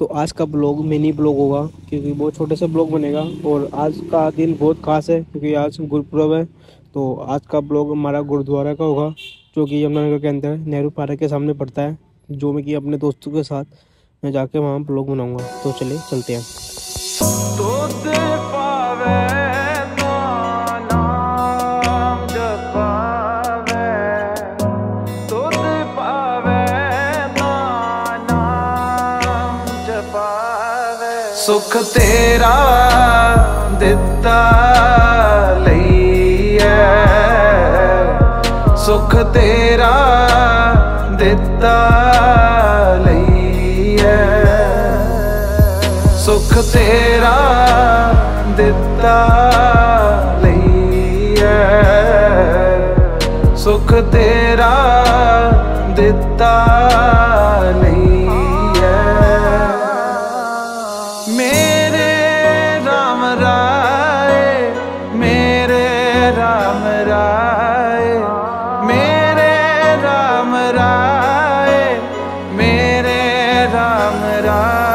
तो आज का ब्लॉग मिनी ब्लॉग होगा, क्योंकि बहुत छोटे से ब्लॉग बनेगा, और आज का दिन बहुत खास है, क्योंकि आज गुरुपुरब है। तो आज का ब्लॉग हमारा गुरुद्वारा का होगा, जो कि यमुनानगर के अंदर नेहरू पार्क के सामने पड़ता है, जो मैं कि अपने दोस्तों के साथ मैं जाके वहाँ ब्लॉग बनाऊँगा। तो चलिए, चलते हैं। ਸੁਖ ਤੇਰਾ ਦਿੱਤਾ ਲਈਐ ਸੁਖ ਤੇਰਾ ਦਿੱਤਾ ਲਈਐ ਸੁਖ ਤੇਰਾ ਦਿੱਤਾ ਲਈਐ ਸੁਖ ਤੇਰਾ ਦਿੱਤਾ राम राय मेरे राम राय मेरे राम राय।